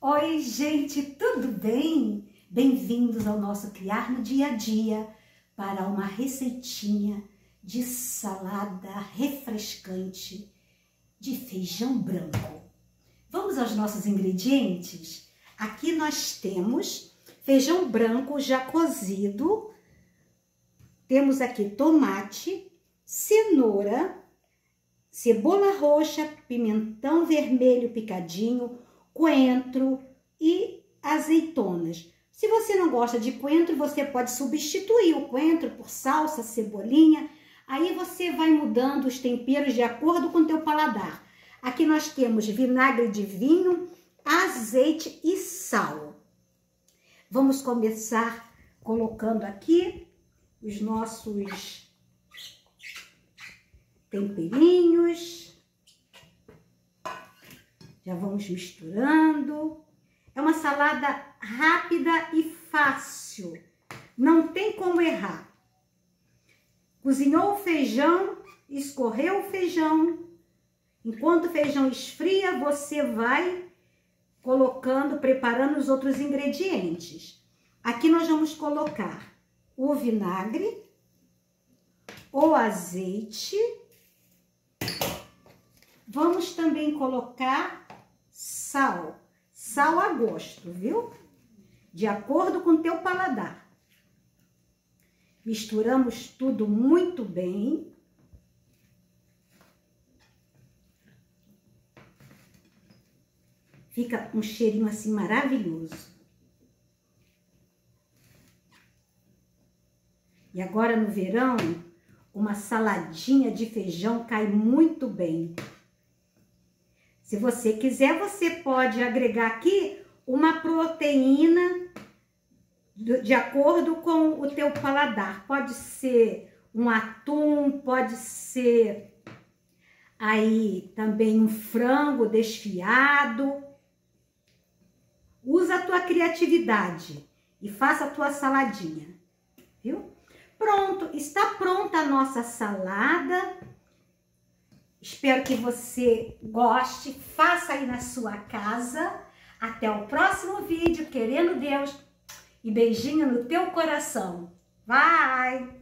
Oi, gente, tudo bem? Bem-vindos ao nosso Criar no Dia a Dia para uma receitinha de salada refrescante de feijão branco. Vamos aos nossos ingredientes? Aqui nós temos feijão branco já cozido, temos aqui tomate, cenoura, cebola roxa, pimentão vermelho picadinho, coentro e azeitonas. Se você não gosta de coentro, você pode substituir o coentro por salsa, cebolinha. Aí você vai mudando os temperos de acordo com o teu paladar. Aqui nós temos vinagre de vinho, azeite e sal. Vamos começar colocando aqui os nossos temperinhos. Já vamos misturando. É uma salada rápida e fácil. Não tem como errar. Cozinhou o feijão, escorreu o feijão. Enquanto o feijão esfria, você vai colocando, preparando os outros ingredientes. Aqui nós vamos colocar o vinagre, o azeite. Vamos também colocar sal. Sal a gosto, viu? De acordo com o teu paladar. Misturamos tudo muito bem. Fica um cheirinho assim maravilhoso. E agora no verão, uma saladinha de feijão cai muito bem. Se você quiser, você pode agregar aqui uma proteína de acordo com o teu paladar. Pode ser um atum, pode ser aí também um frango desfiado. Usa a tua criatividade e faça a tua saladinha, viu? Pronto, está pronta a nossa salada. Espero que você goste, faça aí na sua casa. Até o próximo vídeo, querendo Deus, e beijinho no teu coração. Vai!